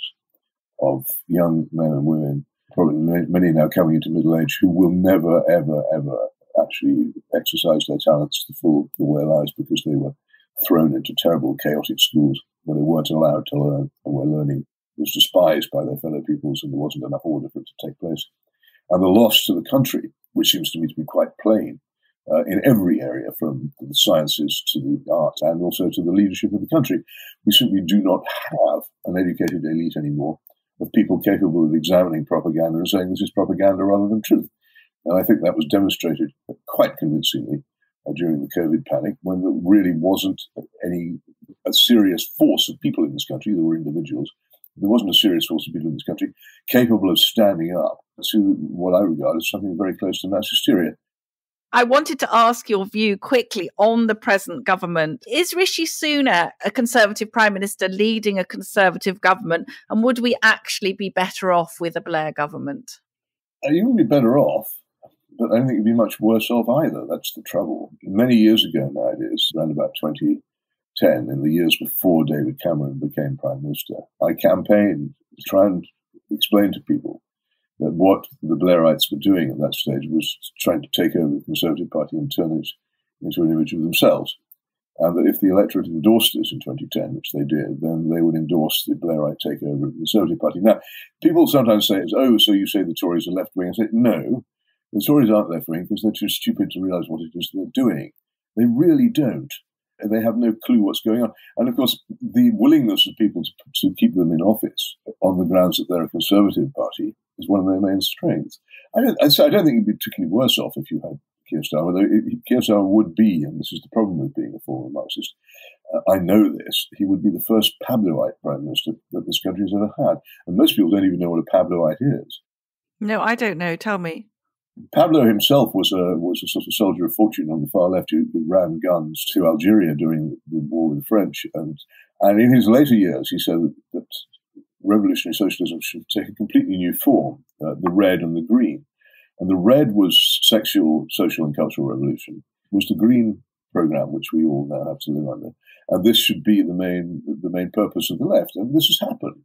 of young men and women, probably many now coming into middle age, who will never ever ever actually exercise their talents to the full the way lives because they were thrown into terrible chaotic schools where they weren't allowed to learn and where learning was despised by their fellow pupils and there wasn't enough order for it to take place. And the loss to the country, which seems to me to be quite plain uh, in every area, from the sciences to the arts and also to the leadership of the country. We simply do not have an educated elite anymore of people capable of examining propaganda and saying this is propaganda rather than truth. And I think that was demonstrated quite convincingly uh, during the COVID panic when there really wasn't any a serious force of people in this country. There were individuals there wasn't a serious force of people in this country capable of standing up to what I regard as something very close to mass hysteria. I wanted to ask your view quickly on the present government. Is Rishi Sunak a Conservative Prime Minister leading a Conservative government? And would we actually be better off with a Blair government? Uh, you would be better off, but I don't think you'd be much worse off either. That's the trouble. Many years ago now, it is, around about 2010, in the years before David Cameron became Prime Minister, I campaigned to try and explain to people that what the Blairites were doing at that stage was trying to take over the Conservative Party and turn it into an image of themselves. And that if the electorate endorsed this in 2010, which they did, then they would endorse the Blairite takeover of the Conservative Party. Now, people sometimes say, oh, so you say the Tories are left wing. I say, no, the Tories aren't left wing because they're too stupid to realize what it is they're doing. They really don't. They have no clue what's going on. And of course, the willingness of people to, to keep them in office on the grounds that they're a conservative party is one of their main strengths. I don't, I don't think you'd be particularly worse off if you had Keir Starmer, though Keir would be, and this is the problem with being a former Marxist, uh, I know this, he would be the first Pabloite prime minister that this country has ever had. And most people don't even know what a Pabloite is. No, I don't know. Tell me. Pablo himself was a was a sort of soldier of fortune on the far left who, who ran guns to Algeria during the war with the French, and and in his later years he said that revolutionary socialism should take a completely new form, uh, the red and the green, and the red was sexual, social, and cultural revolution. Was the green program which we all now have to live under, and this should be the main the main purpose of the left, and this has happened.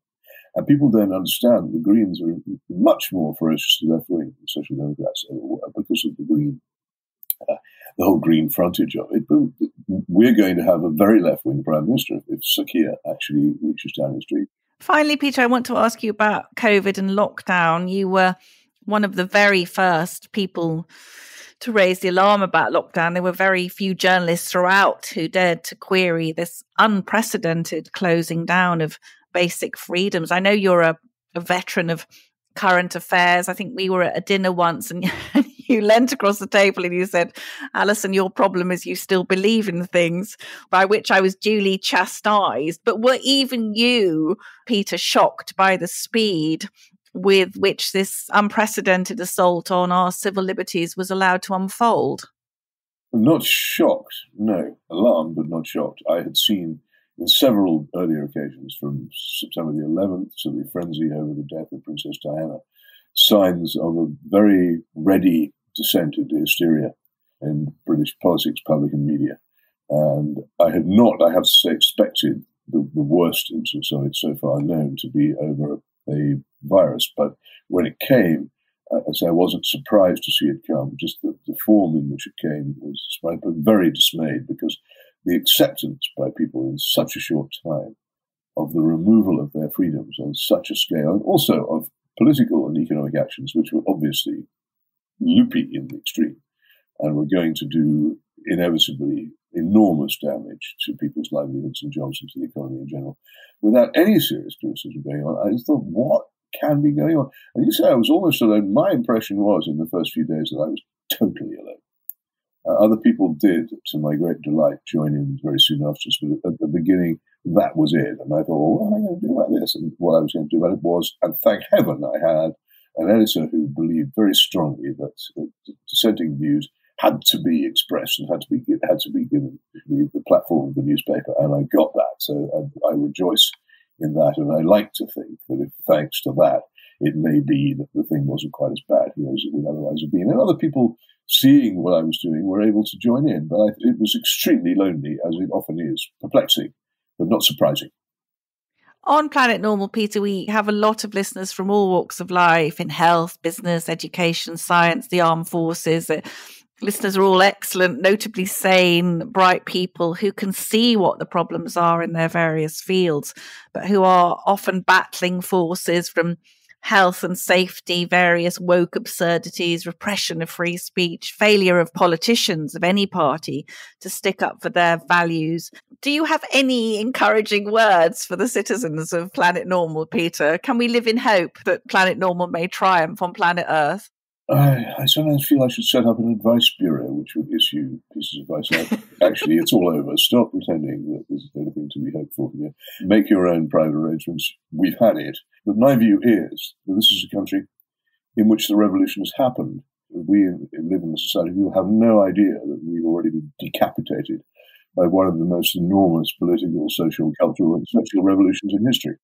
And people don't understand the Greens are much more ferociously left wing than Social Democrats because of the Green, uh, the whole Green frontage of it. But we're going to have a very left wing Prime Minister if Keir actually reaches Downing Street. Finally, Peter, I want to ask you about COVID and lockdown. You were one of the very first people to raise the alarm about lockdown. There were very few journalists throughout who dared to query this unprecedented closing down of basic freedoms. I know you're a, a veteran of current affairs. I think we were at a dinner once and you leant across the table and you said, Allison, your problem is you still believe in things, by which I was duly chastised. But were even you, Peter, shocked by the speed with which this unprecedented assault on our civil liberties was allowed to unfold? Not shocked, no. Alarmed, but not shocked. I had seen in several earlier occasions, from September the 11th to the frenzy over the death of Princess Diana, signs of a very ready descent into hysteria in British politics, public, and media. And I had not, I have to say, expected the, the worst instance of it so far known to be over a virus. But when it came, uh, I say I wasn't surprised to see it come. Just the, the form in which it came was but very dismayed because the acceptance by people in such a short time of the removal of their freedoms on such a scale, and also of political and economic actions, which were obviously loopy in the extreme and were going to do inevitably enormous damage to people's livelihoods and jobs and to the economy in general, without any serious criticism going on. I just thought, what can be going on? And you say I was almost alone. My impression was in the first few days that I was totally alone. Uh, other people did, to my great delight, join in very soon after. But at the beginning, that was it. And I thought, well, what am I going to do about this? And what I was going to do about it was, and thank heaven I had an editor who believed very strongly that dissenting views had to be expressed and had to be had to be given the, the platform of the newspaper, and I got that. So I, I rejoice in that, and I like to think that if thanks to that, it may be that the thing wasn't quite as bad know, as it would otherwise have been. And other people seeing what I was doing were able to join in, but I, it was extremely lonely, as it often is, perplexing, but not surprising. On Planet Normal, Peter, we have a lot of listeners from all walks of life in health, business, education, science, the armed forces. Uh, listeners are all excellent, notably sane, bright people who can see what the problems are in their various fields, but who are often battling forces from health and safety, various woke absurdities, repression of free speech, failure of politicians of any party to stick up for their values. Do you have any encouraging words for the citizens of Planet Normal, Peter? Can we live in hope that Planet Normal may triumph on planet Earth? I, I sometimes feel I should set up an advice bureau which would issue pieces of advice. Like, actually, it's all over. Stop pretending that there's anything to be hoped for from you. Make your own private arrangements. We've had it. But my view is that this is a country in which the revolution has happened. We live in a society who have no idea that we've already been decapitated by one of the most enormous political, social, cultural, and social revolutions in history.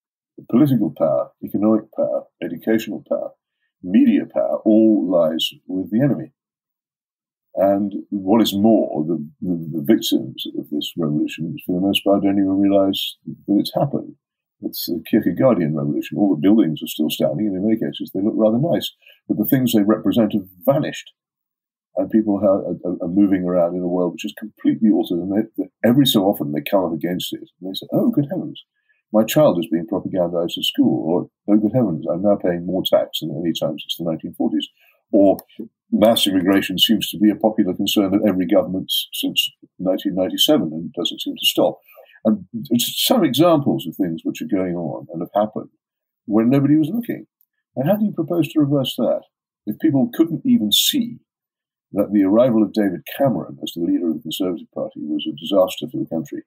Political power, economic power, educational power, media power all lies with the enemy. And what is more, the, the, the, victims of this revolution, for the most part, don't even realize that it's happened. It's the Kierkegaardian revolution. All the buildings are still standing, and in many cases, they look rather nice. But the things they represent have vanished. And people are, are, are moving around in a world which is completely altered. And they, every so often, they come up against it. And they say, oh, good heavens, my child is being propagandized at school, or oh good heavens, I'm now paying more tax than any time since the 1940s, or mass immigration seems to be a popular concern of every government since 1997 and doesn't seem to stop. And it's some examples of things which are going on and have happened when nobody was looking. And how do you propose to reverse that? If people couldn't even see that the arrival of David Cameron as the leader of the Conservative Party was a disaster for the country,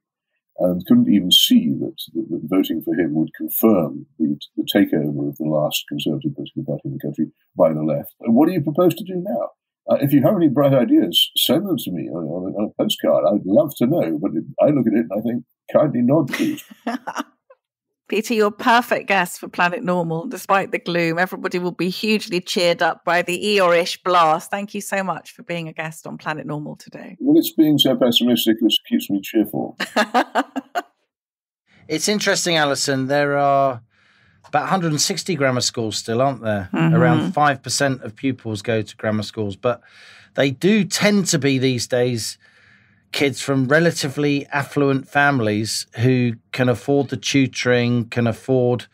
and couldn't even see that, that, that voting for him would confirm the, the, takeover of the last Conservative political party in the country by the left. What do you propose to do now? Uh, if you have any bright ideas, send them to me on, on, on a postcard. I'd love to know, but I look at it and I think, kindly nod, please. Peter, you're a perfect guest for Planet Normal. Despite the gloom, everybody will be hugely cheered up by the Eeyore-ish blast. Thank you so much for being a guest on Planet Normal today. Well, it's being so pessimistic that keeps me cheerful. it's interesting, Allison. There are about 160 grammar schools still, aren't there? Mm-hmm. Around 5% of pupils go to grammar schools, but they do tend to be these days kids from relatively affluent families who can afford the tutoring, can afford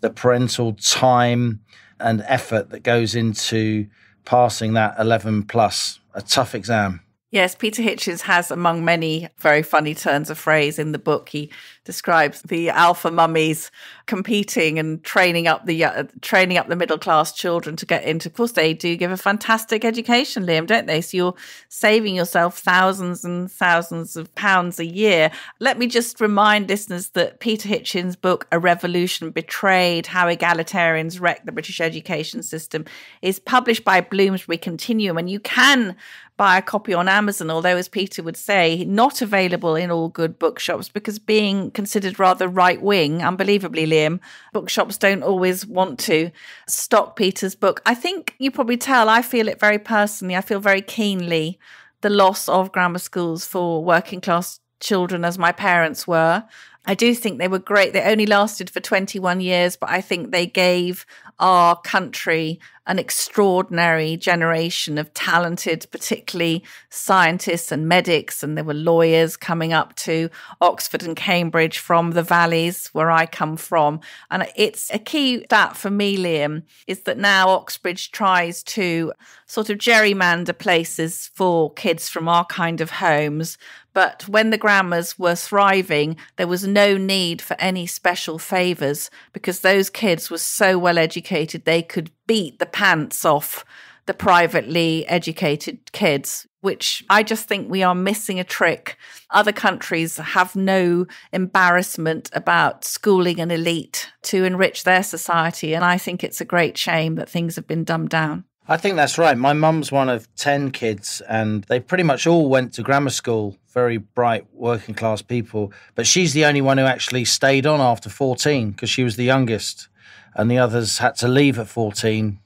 the parental time and effort that goes into passing that 11 plus, a tough exam. Yes, Peter Hitchens has, among many very funny turns of phrase in the book, he describes the alpha mummies competing and training up the uh, training up the middle class children to get into. Of course, they do give a fantastic education, Liam, don't they? So you're saving yourself thousands and thousands of pounds a year. Let me just remind listeners that Peter Hitchens' book, A Revolution Betrayed: How Egalitarians Wrecked the British Education System, is published by Bloomsbury Continuum, and you can buy a copy on Amazon, although, as Peter would say, not available in all good bookshops because being considered rather right wing, unbelievably, Liam, bookshops don't always want to stock Peter's book. I think you probably tell I feel it very personally. I feel very keenly the loss of grammar schools for working class children as my parents were. I do think they were great. They only lasted for 21 years, but I think they gave our country an extraordinary generation of talented, particularly scientists and medics. And there were lawyers coming up to Oxford and Cambridge from the valleys where I come from. And it's a key stat for me, Liam, is that now Oxbridge tries to sort of gerrymander places for kids from our kind of homes but when the grammars were thriving, there was no need for any special favours because those kids were so well educated they could beat the pants off the privately educated kids, which I just think we are missing a trick. Other countries have no embarrassment about schooling an elite to enrich their society. And I think it's a great shame that things have been dumbed down. I think that's right. My mum's one of 10 kids, and they pretty much all went to grammar school, very bright working class people. But she's the only one who actually stayed on after 14 because she was the youngest, and the others had to leave at 14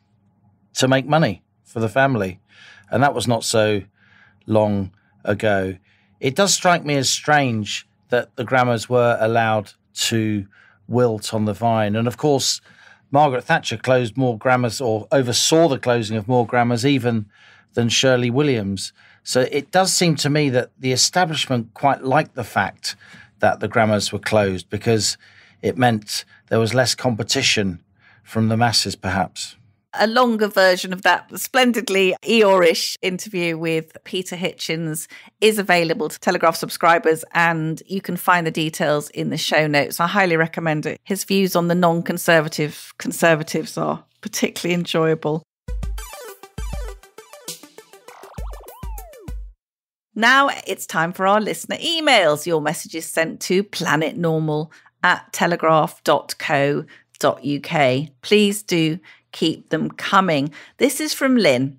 to make money for the family. And that was not so long ago. It does strike me as strange that the grammars were allowed to wilt on the vine. And of course, Margaret Thatcher closed more grammars or oversaw the closing of more grammars even than Shirley Williams. So it does seem to me that the establishment quite liked the fact that the grammars were closed because it meant there was less competition from the masses, perhaps a longer version of that splendidly Eeyore-ish interview with Peter Hitchens is available to Telegraph subscribers, and you can find the details in the show notes. I highly recommend it. His views on the non-conservative conservatives are particularly enjoyable. Now it's time for our listener emails. Your message is sent to planetnormal at telegraph.co.uk. Please do keep them coming. This is from Lynn,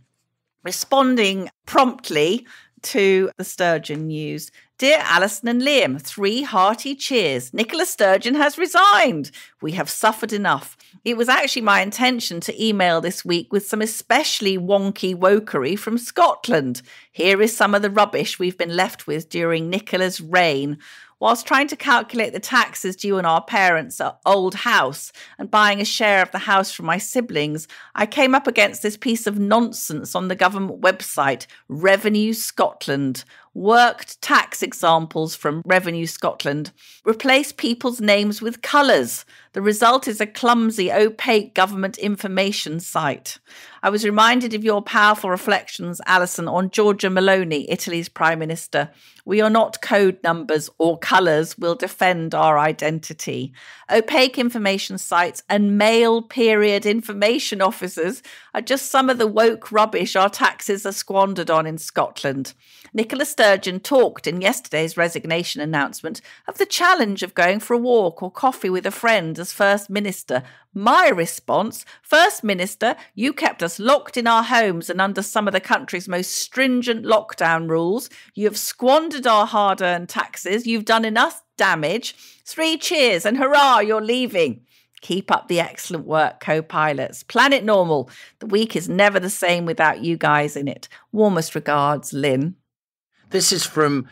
responding promptly to the Sturgeon news. Dear Allison and Liam, three hearty cheers. Nicola Sturgeon has resigned. We have suffered enough. It was actually my intention to email this week with some especially wonky wokery from Scotland. Here is some of the rubbish we've been left with during Nicola's reign whilst trying to calculate the taxes due on our parents' old house and buying a share of the house from my siblings, I came up against this piece of nonsense on the government website, Revenue Scotland. Worked tax examples from Revenue Scotland. Replace people's names with colours. The result is a clumsy, opaque government information site. I was reminded of your powerful reflections, Allison, on Giorgia Meloni, Italy's Prime Minister. We are not code numbers or colours we'll defend our identity. Opaque information sites and male period information officers are just some of the woke rubbish our taxes are squandered on in Scotland. Nicola Sturgeon talked in yesterday's resignation announcement of the challenge of going for a walk or coffee with a friend as First Minister. My response First Minister, you kept us locked in our homes and under some of the country's most stringent lockdown rules. You have squandered our hard earned taxes. You've done enough damage. Three cheers and hurrah, you're leaving. Keep up the excellent work, co pilots. Planet Normal. The week is never the same without you guys in it. Warmest regards, Lynn. This is from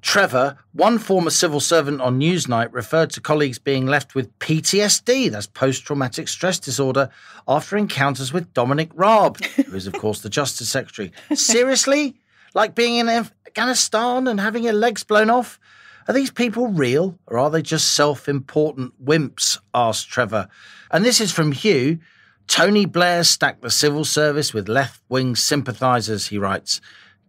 Trevor, one former civil servant on Newsnight, referred to colleagues being left with PTSD, that's post traumatic stress disorder, after encounters with Dominic Raab, who is, of course, the Justice Secretary. Seriously? Like being in Afghanistan and having your legs blown off? Are these people real or are they just self important wimps? asked Trevor. And this is from Hugh. Tony Blair stacked the civil service with left wing sympathisers, he writes.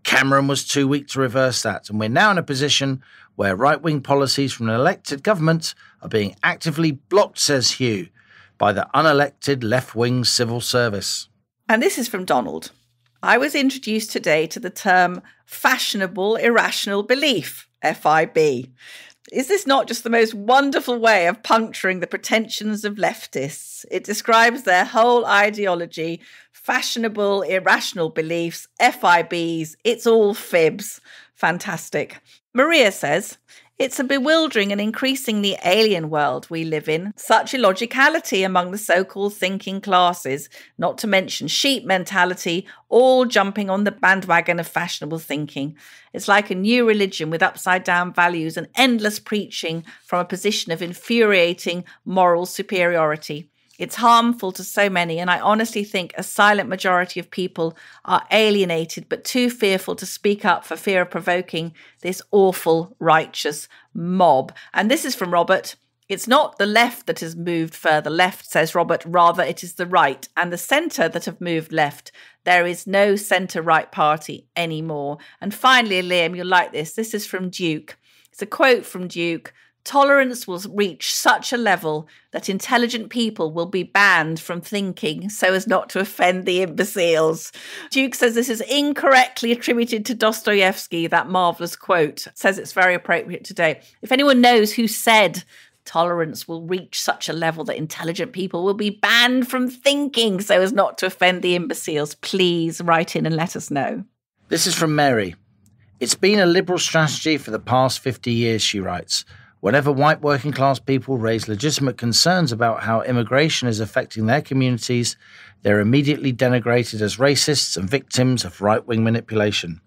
Cameron was too weak to reverse that, and we're now in a position where right wing policies from an elected government are being actively blocked, says Hugh, by the unelected left wing civil service. And this is from Donald. I was introduced today to the term fashionable irrational belief, FIB. Is this not just the most wonderful way of puncturing the pretensions of leftists? It describes their whole ideology fashionable, irrational beliefs, FIBs, it's all fibs. Fantastic. Maria says, it's a bewildering and increasingly alien world we live in. Such illogicality among the so called thinking classes, not to mention sheep mentality, all jumping on the bandwagon of fashionable thinking. It's like a new religion with upside down values and endless preaching from a position of infuriating moral superiority. It's harmful to so many, and I honestly think a silent majority of people are alienated but too fearful to speak up for fear of provoking this awful righteous mob. And this is from Robert. It's not the left that has moved further left, says Robert, rather, it is the right and the centre that have moved left. There is no centre right party anymore. And finally, Liam, you'll like this. This is from Duke. It's a quote from Duke Tolerance will reach such a level that intelligent people will be banned from thinking so as not to offend the imbeciles. Duke says this is incorrectly attributed to Dostoevsky, that marvelous quote. Says it's very appropriate today. If anyone knows who said tolerance will reach such a level that intelligent people will be banned from thinking so as not to offend the imbeciles. Please write in and let us know. This is from Mary. It's been a liberal strategy for the past 50 years, she writes. Whenever white working class people raise legitimate concerns about how immigration is affecting their communities, they're immediately denigrated as racists and victims of right wing manipulation.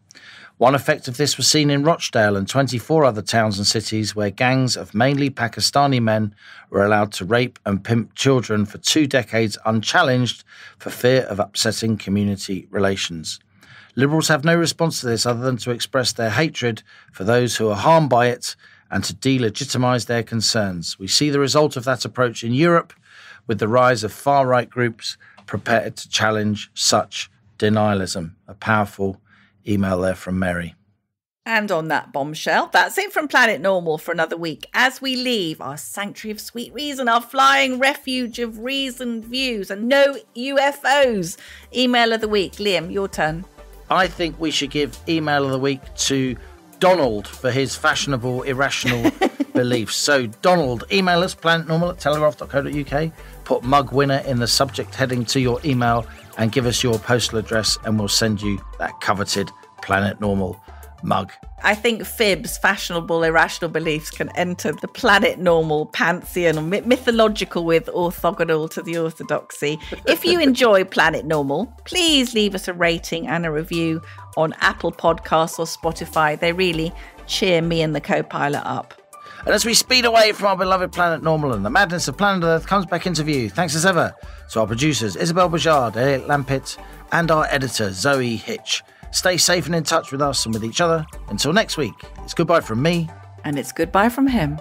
One effect of this was seen in Rochdale and 24 other towns and cities where gangs of mainly Pakistani men were allowed to rape and pimp children for two decades unchallenged for fear of upsetting community relations. Liberals have no response to this other than to express their hatred for those who are harmed by it and to delegitimize their concerns. We see the result of that approach in Europe with the rise of far right groups prepared to challenge such denialism. A powerful email there from Mary. And on that bombshell, that's it from Planet Normal for another week. As we leave our sanctuary of sweet reason, our flying refuge of reasoned views, and no UFOs. Email of the week. Liam, your turn. I think we should give email of the week to Donald for his fashionable, irrational beliefs. So, Donald, email us planetnormal at telegraph.co.uk, put mug winner in the subject heading to your email, and give us your postal address, and we'll send you that coveted Planet Normal mug. I think fibs, fashionable, irrational beliefs can enter the planet normal pantheon, myth- mythological with orthogonal to the orthodoxy. If you enjoy Planet Normal, please leave us a rating and a review on Apple Podcasts or Spotify. They really cheer me and the co pilot up. And as we speed away from our beloved planet Normal and the madness of planet Earth comes back into view, thanks as ever to our producers Isabel Bajard, Elliot Lampitt, and our editor Zoe Hitch. Stay safe and in touch with us and with each other. Until next week, it's goodbye from me. And it's goodbye from him.